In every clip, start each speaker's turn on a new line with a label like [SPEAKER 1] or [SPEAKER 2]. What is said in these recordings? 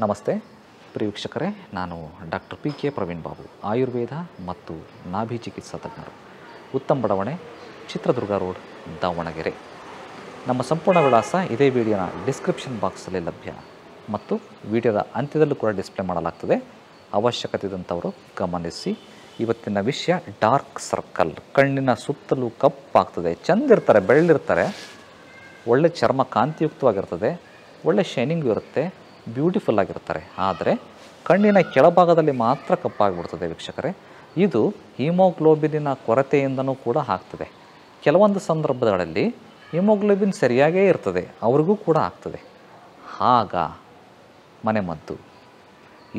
[SPEAKER 1] ನಮಸ್ತೆ. ಪ್ರಿಯ ನಾನು doctor P K Praveen Babu, Ayurveda ಮತ್ತು ನಾಭಿ ಚಿಕಿತ್ಸಾ ತಜ್ಞರು. ಉತ್ತಮ ಬಡಾವಣೆ, ಚಿತ್ರದುರ್ಗ ರೋಡ್, ದಾವಣಗೆರೆ. ನಮ್ಮ ಸಂಪೂರ್ಣ ವಿಳಾಸ ಇದೇ ವಿಡಿಯೋನ ಡಿಸ್ಕ್ರಿಪ್ಷನ್ ಬಾಕ್ಸಲ್ಲಿ ಲಭ್ಯ ಮತ್ತು ವಿಡಿಯೋದ ಅಂತ್ಯದಲ್ಲೂ ಕೂಡ ಡಿಸ್ಪ್ಲೇ ಮಾಡಲಾಗ್ತದೆ. ಅವಶ್ಯಕತೆ ಇದ್ದಂಥವರು ಗಮನಿಸಿ. ಇವತ್ತಿನ ವಿಷಯ ಡಾರ್ಕ್ ಸರ್ಕಲ್. ಕಣ್ಣಿನ ಸುತ್ತಲೂ ಕಪ್ಪಾಗ್ತದೆ, ಚಂದಿರ್ತಾರೆ ಬೆಳ್ಳಿರ್ತಾರೆ ಒಳ್ಳೆ ಚರ್ಮ ಕಾಂತಿಯುಕ್ತವಾಗಿರ್ತದೆ, ಒಳ್ಳೆ ಶೈನಿಂಗ್ ಇರುತ್ತೆ. ಬ್ಯೂಟಿಫುಲ್ ಆಗಿರ್ತಾರೆ ಆದರೆ ಕಣ್ಣಿನ ಕೆಳಭಾಗದಲ್ಲಿ ಮಾತ್ರ ಕಪ್ಪಾಗಿಬಿಡ್ತದೆ ವೀಕ್ಷಕರೇ. ಇದು ಹಿಮೋಗ್ಲೋಬಿನಿನ ಕೊರತೆಯಿಂದನೂ ಕೂಡ ಆಗ್ತದೆ. ಕೆಲವೊಂದು ಸಂದರ್ಭಗಳಲ್ಲಿ ಹಿಮೋಗ್ಲೋಬಿನ್ ಸರಿಯಾಗೇ ಇರ್ತದೆ, ಅವ್ರಿಗೂ ಕೂಡ ಆಗ್ತದೆ. ಆಗ ಮನೆಮದ್ದು.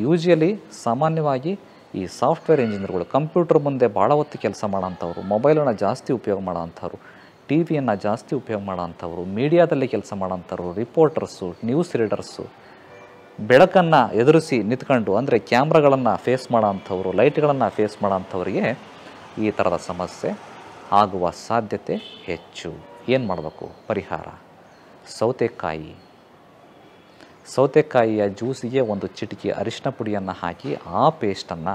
[SPEAKER 1] ಯೂಶುವಲಿ ಸಾಮಾನ್ಯವಾಗಿ ಈ ಸಾಫ್ಟ್ವೇರ್ ಇಂಜಿನಿಯರ್ಗಳು ಕಂಪ್ಯೂಟರ್ ಮುಂದೆ ಭಾಳ ಹೊತ್ತು ಕೆಲಸ ಮಾಡೋಂಥವ್ರು, ಮೊಬೈಲನ್ನು ಜಾಸ್ತಿ ಉಪಯೋಗ ಮಾಡೋಂಥವ್ರು ಟಿ ವಿಯನ್ನು ಜಾಸ್ತಿ ಉಪಯೋಗ ಮಾಡೋಂಥವ್ರು, ಮೀಡಿಯಾದಲ್ಲಿ ಕೆಲಸ ಮಾಡೋಂಥವ್ರು, ರಿಪೋರ್ಟರ್ಸು, ನ್ಯೂಸ್ ರೀಡರ್ಸು ಬೆಳಕನ್ನು ಎದುರಿಸಿ ನಿಂತ್ಕೊಂಡು, ಅಂದರೆ ಕ್ಯಾಮ್ರಾಗಳನ್ನು ಫೇಸ್ ಮಾಡೋಂಥವ್ರು, ಲೈಟ್ಗಳನ್ನು ಫೇಸ್ ಮಾಡೋಂಥವ್ರಿಗೆ ಈ ಥರದ ಸಮಸ್ಯೆ ಆಗುವ ಸಾಧ್ಯತೆ ಹೆಚ್ಚು. ಏನು ಮಾಡಬೇಕು? ಪರಿಹಾರ. ಸೌತೆಕಾಯಿ. ಸೌತೆಕಾಯಿಯ ಜ್ಯೂಸಿಗೆ ಒಂದು ಚಿಟಿಕೆ ಅರಿಶಿನ ಪುಡಿಯನ್ನು ಹಾಕಿ, ಆ ಪೇಸ್ಟನ್ನು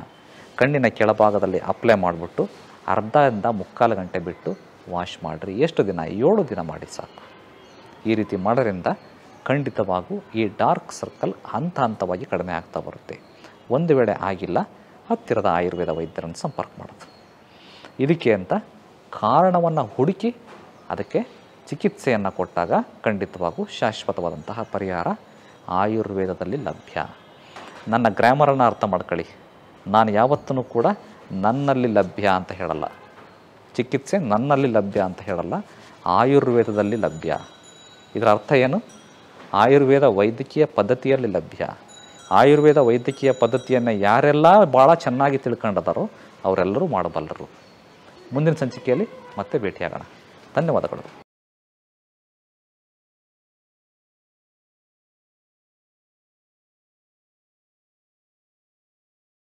[SPEAKER 1] ಕಣ್ಣಿನ ಕೆಳಭಾಗದಲ್ಲಿ ಅಪ್ಲೈ ಮಾಡಿಬಿಟ್ಟು, ಅರ್ಧದಿಂದ ಮುಕ್ಕಾಲು ಗಂಟೆ ಬಿಟ್ಟು ವಾಶ್ ಮಾಡಿರಿ. ಎಷ್ಟು ದಿನ? ಏಳು ದಿನ ಮಾಡಿ ಸಾಕು. ಈ ರೀತಿ ಮಾಡೋದ್ರಿಂದ ಖಂಡಿತವಾಗೂ ಈ ಡಾರ್ಕ್ ಸರ್ಕಲ್ ಹಂತ ಹಂತವಾಗಿ ಕಡಿಮೆ ಆಗ್ತಾ ಬರುತ್ತೆ. ಒಂದು ವೇಳೆ ಆಗಿಲ್ಲ, ಹತ್ತಿರದ ಆಯುರ್ವೇದ ವೈದ್ಯರನ್ನು ಸಂಪರ್ಕ ಮಾಡೋದು. ಇದಕ್ಕೆ ಅಂತ ಕಾರಣವನ್ನು ಹುಡುಕಿ ಅದಕ್ಕೆ ಚಿಕಿತ್ಸೆಯನ್ನು ಕೊಟ್ಟಾಗ ಖಂಡಿತವಾಗೂ ಶಾಶ್ವತವಾದಂತಹ ಪರಿಹಾರ ಆಯುರ್ವೇದದಲ್ಲಿ ಲಭ್ಯ. ನನ್ನ ಗ್ರಾಮರನ್ನು ಅರ್ಥ ಮಾಡ್ಕೊಳ್ಳಿ. ನಾನು ಯಾವತ್ತೂ ಕೂಡ ನನ್ನಲ್ಲಿ ಲಭ್ಯ ಅಂತ ಹೇಳಲ್ಲ. ಚಿಕಿತ್ಸೆ ನನ್ನಲ್ಲಿ ಲಭ್ಯ ಅಂತ ಹೇಳಲ್ಲ, ಆಯುರ್ವೇದದಲ್ಲಿ ಲಭ್ಯ. ಇದರ ಅರ್ಥ ಏನು? ಆಯುರ್ವೇದ ವೈದ್ಯಕೀಯ ಪದ್ಧತಿಯಲ್ಲಿ ಲಭ್ಯ. ಆಯುರ್ವೇದ ವೈದ್ಯಕೀಯ ಪದ್ಧತಿಯನ್ನು ಯಾರೆಲ್ಲ ಭಾಳ ಚೆನ್ನಾಗಿ ತಿಳ್ಕೊಂಡಿದ್ದಾರೋ ಅವರೆಲ್ಲರೂ ಮಾಡಬಲ್ಲರು. ಮುಂದಿನ ಸಂಚಿಕೆಯಲ್ಲಿ ಮತ್ತೆ ಭೇಟಿಯಾಗೋಣ. ಧನ್ಯವಾದಗಳು.